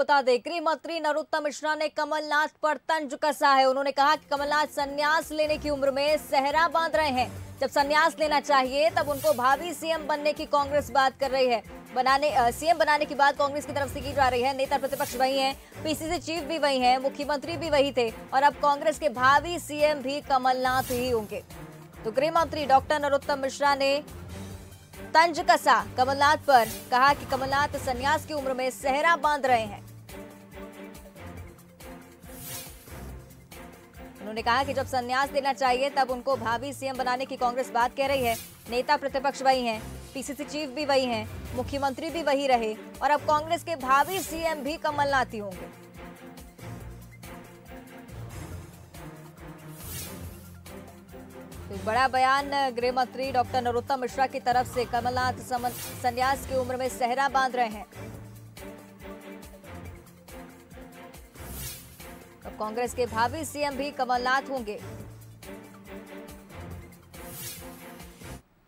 बता दें गृह मंत्री नरोत्तम मिश्रा ने कमलनाथ पर तंज कसा है। उन्होंने कहा कि कमलनाथ संन्यास लेने की उम्र में सहरा बाँध रहे हैं। जब संन्यास लेना चाहिए, तब उनको भावी सीएम बनने की कांग्रेस बात कर रही है। बनाने सीएम बनाने की बात कांग्रेस की तरफ़ से की जा रही है। नेता प्रतिपक्ष वही हैं, पीसीसी चीफ भी वही हैं, मुख्यमंत्री भी वही थे और अब कांग्रेस के भावी सीएम भी कमलनाथ ही होंगे। तो गृह मंत्री डॉक्टर नरोत्तम मिश्रा ने तंज कसा कमलनाथ पर कहा कि कमलनाथ संन्यास की उम्र में सहरा बाँध रहे हैं। उन्होंने कहा कि जब संन्यास देना चाहिए, तब उनको भावी सीएम बनाने की कांग्रेस बात कह रही है। नेता प्रतिपक्ष वही हैं, पीसीसी चीफ भी वही हैं, मुख्यमंत्री भी वही रहे और अब कांग्रेस के भावी सीएम भी कमलनाथ ही होंगे। तो बड़ा बयान गृह मंत्री डॉक्टर नरोत्तम मिश्रा की तरफ़ से कमलनाथ संन्यास की उम्र में सहरा बाँध रहे हैं। कांग्रेस के भावी सीएम भी कमलनाथ होंगे।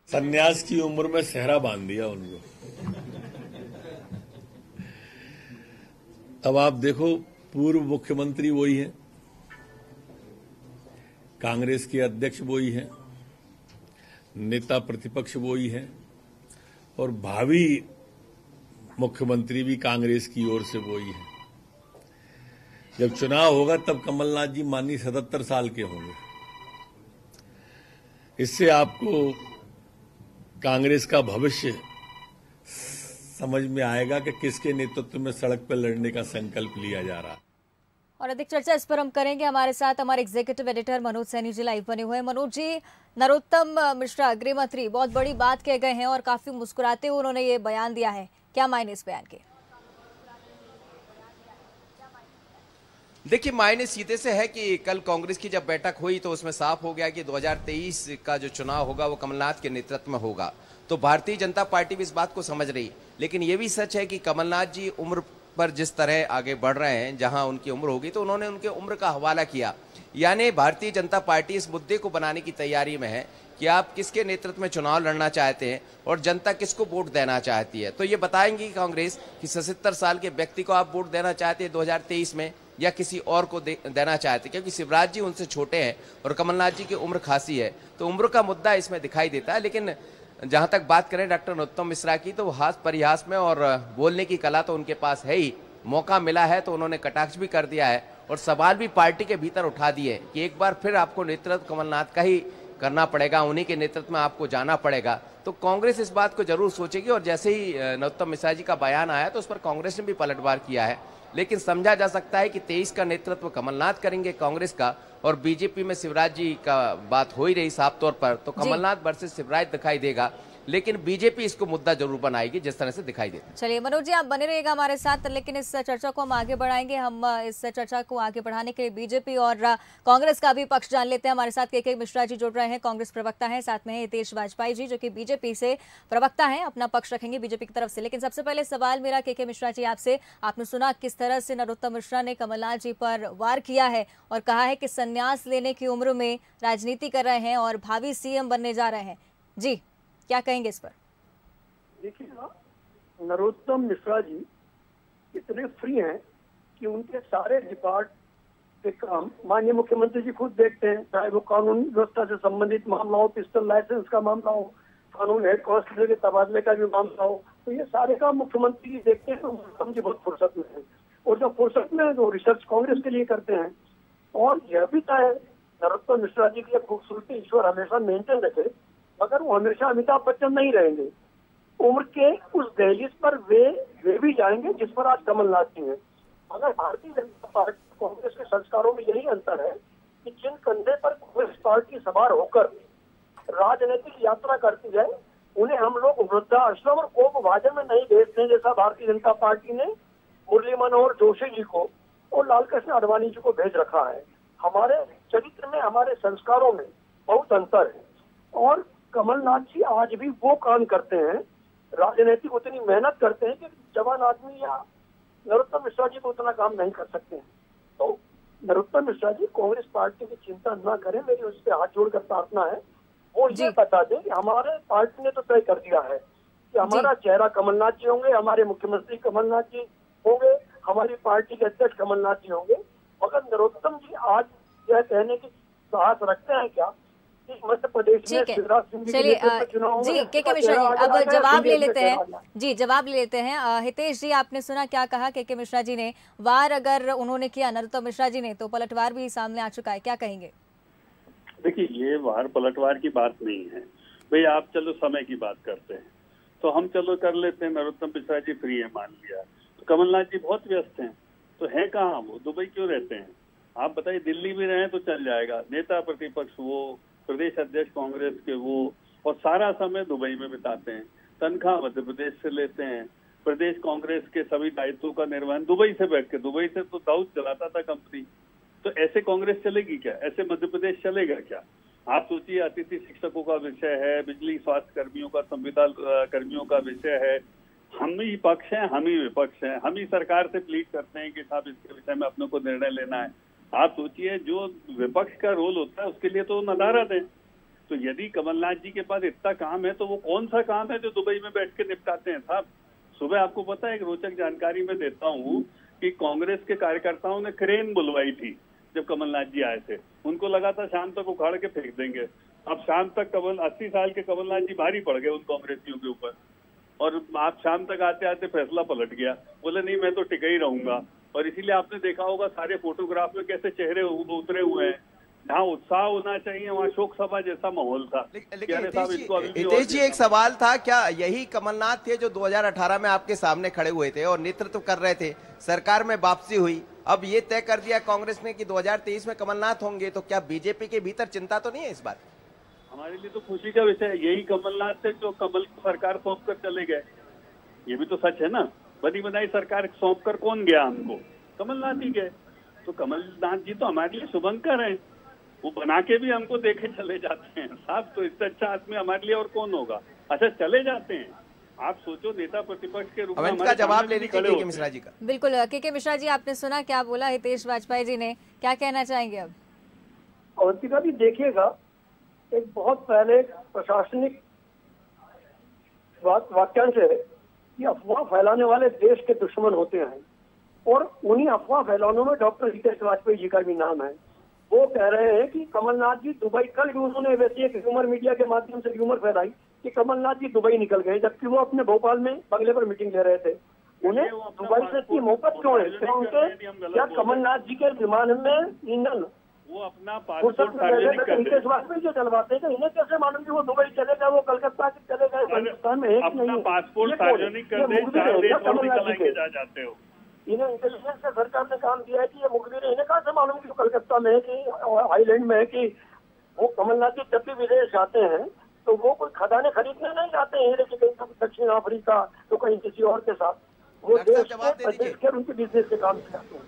संन्यास की उम्र में सहरा बाँध दिया उनको। अब आप देखो, पूर्व मुख्यमंत्री वही हैं, कांग्रेस के अध्यक्ष वही हैं, नेता प्रतिपक्ष वही हैं, और भावी मुख्यमंत्री भी कांग्रेस की ओर से वही हैं। जब चुनाव होगा तब कमलनाथ जी मानी सतहत्तर साल के होंगे। इससे आपको कांग्रेस का भविष्य समझ में आएगा कि किसके नेतृत्व में सड़क पर लड़ने का संकल्प लिया जा रहा और अधिक चर्चा इस पर हम करेंगे। हमारे साथ हमारे executive editor Manoj Saini ji live बने हुए हैं। मनोज जी, नरोत्तम मिश्रा गृह मंत्री, बहुत बड़ी बात कह गए हैं और काफ़ी मुस्कुराते हुए उन्होंने ये बयान दिया है। क्या मायने इस बयान के? देखिए, मायने सीधे से है कि कल कांग्रेस की जब बैठक हुई तो उसमें साफ़ हो गया कि 2023 का जो चुनाव होगा वो कमलनाथ के नेतृत्व में होगा। तो भारतीय जनता पार्टी भी इस बात को समझ रही, लेकिन ये भी सच है कि कमलनाथ जी उम्र पर जिस तरह आगे बढ़ रहे हैं, जहाँ उनकी उम्र होगी तो उन्होंने उनके उम्र का हवाला किया। यानी भारतीय जनता पार्टी इस मुद्दे को बनाने की तैयारी में है कि आप किसके नेतृत्व में चुनाव लड़ना चाहते हैं और जनता किसको वोट देना चाहती है। तो ये बताएँगी कांग्रेस कि सतहत्तर साल के व्यक्ति को आप वोट देना चाहते हैं 2023 में या किसी और को दे, देना चाहते हैं। क्योंकि शिवराज जी उनसे छोटे हैं और कमलनाथ जी की उम्र खासी है। तो उम्र का मुद्दा इसमें दिखाई देता है लेकिन जहाँ तक बात करें डॉक्टर नरोत्तम मिश्रा की तो हास परिहास में और बोलने की कला तो उनके पास है ही। मौका मिला है तो उन्होंने कटाक्ष भी कर दिया है और सवाल भी पार्टी के भीतर उठा दिए कि एक बार फिर आपको नेतृत्व कमलनाथ का ही करना पड़ेगा उन्हीं के नेतृत्व में आपको जाना पड़ेगा। तो कांग्रेस इस बात को ज़रूर सोचेगी और जैसे ही नरोत्तम मिश्रा जी का बयान आया तो उस पर कांग्रेस ने भी पलटवार किया है। लेकिन समझा जा सकता है कि तेईस का नेतृत्व कमलनाथ करेंगे कांग्रेस का और बीजेपी में शिवराज जी का बात हो ही रही साफ़ तौर पर। तो कमलनाथ वर्सेज शिवराज दिखाई देगा। लेकिन बीजेपी इसको मुद्दा ज़रूर बनाएगी, जिस तरह से दिखाई देता चलिए, मनोज जी, आप बने रहेगा हमारे साथ, लेकिन इस चर्चा को हम आगे बढ़ाएँगे। हम, इस चर्चा को आगे बढ़ाने के लिए बीजेपी और, कांग्रेस का भी पक्ष जान लेते हैं। हमारे साथ के के मिश्रा जी जुड़ रहे हैं, कांग्रेस प्रवक्ता हैं, साथ में हितेश वाजपेयी जी, जो की बीजेपी से प्रवक्ता है, अपना पक्ष रखेंगे बीजेपी की तरफ़ से। लेकिन सबसे पहले सवाल मेरा के के मिश्रा जी, आपसे, आपने सुना किस तरह से नरोत्तम मिश्रा ने कमलनाथ जी पर वार किया है और कहा है कि संन्यास लेने की उम्र में राजनीति कर रहे हैं और भावी सीएम बनने जा रहे हैं। जी। क्या कहेंगे इस पर? देखिए नरोत्तम मिश्रा जी इतने फ्री हैं कि उनके सारे डिपार्ट के काम माननीय मुख्यमंत्री जी खुद देखते हैं। चाहे वो कानून व्यवस्था से संबंधित मामला हो पिस्टल लाइसेंस का मामला हो, कानून हेड कांस्टेबल के तबादले का भी मामला हो तो ये सारे काम मुख्यमंत्री जी देखते हैं तो जी बहुत फुर्सत में है। और जब फुर्सत में है जो रिसर्च कांग्रेस के लिए करते हैं। और यह भी तय नरोत्तम मिश्रा जी की खूबसूरती ईश्वर हमेशा मेंटेन रखे मगर वो हमेशा अमिताभ बच्चन नहीं रहेंगे। उम्र के उस दहलीज पर वे वे भी जाएँगे जिस पर आज कमलनाथ जी हैं। मगर भारतीय जनता पार्टी कांग्रेस के संस्कारों में यही अंतर है कि जिन कंधे पर कांग्रेस पार्टी सवार होकर राजनीतिक यात्रा करती है, उन्हें हम लोग वृद्धाश्रम और कोप भाजन में नहीं भेजते जैसा भारतीय जनता पार्टी ने मुरली मनोहर जोशी जी को और लालकृष्ण आडवाणी जी को भेज रखा है। हमारे चरित्र में, हमारे संस्कारों में बहुत अंतर है। और कमलनाथ जी आज भी वो काम करते हैं। राजनीतिक उतनी मेहनत करते हैं कि जवान आदमी या नरोत्तम मिश्रा जी को उतना काम नहीं कर सकते हैं। तो नरोत्तम मिश्रा जी कांग्रेस पार्टी की चिंता न करें मेरी उस पर हाथ जोड़कर प्रार्थना है। वो ये बता दें कि हमारे पार्टी ने तो तय कर दिया है कि हमारा चेहरा कमलनाथ जी होंगे हमारे मुख्यमंत्री कमलनाथ जी होंगे हमारी पार्टी के अध्यक्ष कमलनाथ जी होंगे। मगर नरोत्तम जी आज यह कहने की साहस रखते हैं क्या? मध्य प्रदेश ठीक है। जी के चलिए जी के के मिश्रा जी अब जवाब ले लेते हैं। जी जवाब ले लेते हैं। हितेश जी आपने सुना क्या कहा? के के मिश्रा जी ने वार अगर उन्होंने किया नरोत्तम मिश्रा जी ने तो पलटवार भी सामने आ चुका है। क्या कहेंगे? देखिए ये वार पलटवार की बात नहीं है। भाई आप चलो समय की बात करते हैं। तो हम चलो कर लेते हैं। नरोत्तम मिश्रा जी फ्री है मान लिया। तो कमलनाथ जी बहुत व्यस्त हैं। तो है कहाँ वो? दुबई क्यों रहते हैं? आप बताइए दिल्ली में रहे तो चल जाएगा। नेता प्रतिपक्ष वो प्रदेश अध्यक्ष कांग्रेस के वो, और सारा समय दुबई में बिताते हैं। तनख्वाह मध्य प्रदेश से लेते हैं। प्रदेश कांग्रेस के सभी दायित्वों का निर्वहन दुबई से बैठ के, दुबई से तो दाऊद चलाता था कंपनी। तो ऐसे कांग्रेस चलेगी क्या? ऐसे मध्य प्रदेश चलेगा क्या? आप सोचिए, अतिथि शिक्षकों का विषय है, बिजली स्वास्थ्य कर्मियों का संविदा कर्मियों का विषय है। हम ही पक्ष हैं, हम ही विपक्ष हैं। हम ही सरकार से प्लीट करते हैं कि साहब, इसके विषय में अपने को निर्णय लेना है। आप सोचिए जो विपक्ष का रोल होता है, उसके लिए तो नदारत है। तो यदि कमलनाथ जी के पास इतना काम है तो वो कौन सा काम है जो दुबई में बैठ के निपटाते हैं? साहब, सुबह आपको पता है, एक रोचक जानकारी मैं देता हूँ कि कांग्रेस के कार्यकर्ताओं ने क्रेन बुलवाई थी जब कमलनाथ जी आए थे। उनको लगा था शाम तक उखाड़ के फेंक देंगे। अब शाम तक कमल, अस्सी साल के कमलनाथ जी भारी पड़ गए उन कांग्रेसियों के ऊपर। और आप शाम तक आते आते फैसला पलट गया। बोले, नहीं, मैं तो टिका ही रहूँगा। और इसीलिए आपने देखा होगा सारे फोटोग्राफ में कैसे चेहरे उतरे हुए हैं। जहाँ उत्साह होना चाहिए वहाँ शोक सभा जैसा माहौल था। हितेश जी एक सवाल था क्या यही कमलनाथ थे जो 2018 में आपके सामने खड़े हुए थे और नेतृत्व कर रहे थे? सरकार में वापसी हुई। अब ये तय कर दिया कांग्रेस ने कि 2023 में कमलनाथ होंगे तो क्या बीजेपी के भीतर चिंता तो नहीं है इस बात? हमारे लिए तो खुशी का विषय यही कमलनाथ थे जो कमल सरकार सौंप कर चले गए। ये भी तो सच है ना? बनी बनाई सरकार सौंप कर कौन गया हमको? कमलनाथ ही गए। तो कमलनाथ जी तो हमारे लिए शुभंकर हैं। वो बना के भी हमको देखे चले जाते हैं। साहब तो इससे अच्छा आदमी हमारे लिए और कौन होगा? अच्छा चले जाते हैं। आप सोचो नेता प्रतिपक्ष के रूप में इनका जवाब लेने खड़े के होते मिश्रा जी का। बिल्कुल के के मिश्रा जी आपने सुना क्या बोला हितेश वाजपेयी जी ने? क्या कहना चाहेंगे अब अवंतिका जी देखिएगा एक बहुत पहले प्रशासनिक वाक- वाक्यांश है। कि अफवाह फैलाने वाले देश के दुश्मन होते हैं। और उन्हीं अफवाह फैलाने में डॉक्टर हितेश वाजपेयी जी का भी नाम है। वो कह रहे हैं कि कमलनाथ जी दुबई कल भी उन्होंने वैसे एक ह्यूमर मीडिया के माध्यम से ह्यूमर फैलाई कि कमलनाथ जी दुबई निकल गए जबकि वो अपने भोपाल में बंगले पर मीटिंग ले रहे थे। उन्हें दुबई से इतनी मोहब्बत क्यों है? क्या उनके क्या कमलनाथ जी के विमान में ईंधन वो अपना पासपोर्ट सार्वजनिक गए कर हितेश दे जो चलवाते हैं तो इन्हें कैसे मालूम कि वो दुबई चले गए वो कलकत्ता के चले गए हिंदुस्तान में है अपना नहीं पासपोर्ट है? सार्वजनिक कर दे चार देश और कमलनाथ निकल जी आएँगे के? जा जाते हो। इन्हें इंटेलिजेंस से सरकार ने काम दिया है कि ये मुखबिर है इन्हें कहाँ से मालूम कि वो कलकत्ता में है कि आइलैंड में है कि वो कमलनाथ जी जब भी विदेश जाते हैं तो वो कोई खदाने खरीदने नहीं जाते हैं हीरे की कहीं दक्षिण अफ्रीका तो कहीं किसी और के साथ। वो देश के उनके बिज़नेस के काम से जाते हैं।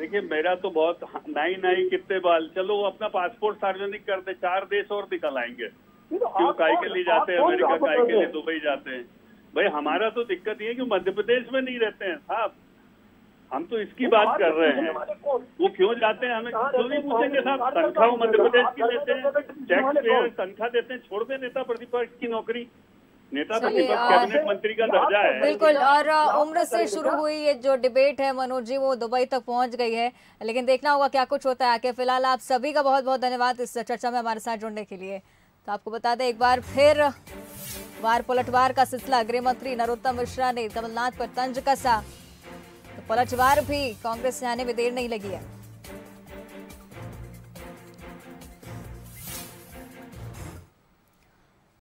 देखिए मेरा तो बहुत नाई नाई कितने बाल। चलो वो अपना पासपोर्ट सार्वजनिक कर दे चार देश और निकल आएँगे। तो क्यों काय के लिए जाते हैं? अमेरिका काय के लिए दुबई जाते हैं? भाई हमारा तो दिक्कत ये है कि मध्य प्रदेश में नहीं रहते हैं साहब। हम तो इसकी बात कर रहे हैं। वो क्यों जाते हैं? हमें क्यों नहीं पूछेंगे साहब। तनख्वाह? मध्य प्रदेश की लेते हैं। Taxpayer? तनख्वाह देते हैं। छोड़ दे नेता प्रतिपक्ष की नौकरी। नेता प्रतिपक्ष कैबिनेट मंत्री का दर्जा है। बिल्कुल और उम्र से शुरू हुई ये जो डिबेट है मनोज जी वो दुबई तक पहुँच गई है। लेकिन देखना होगा क्या कुछ होता है आके फ़िलहाल आप सभी का बहुत बहुत धन्यवाद इस चर्चा में हमारे साथ जुड़ने के लिए। तो आपको बता दें एक बार फिर वार पलटवार का सिलसिला। गृह मंत्री नरोत्तम मिश्रा ने कमलनाथ पर तंज कसा। तो पलटवार भी कांग्रेस से आने में देर नहीं लगी है।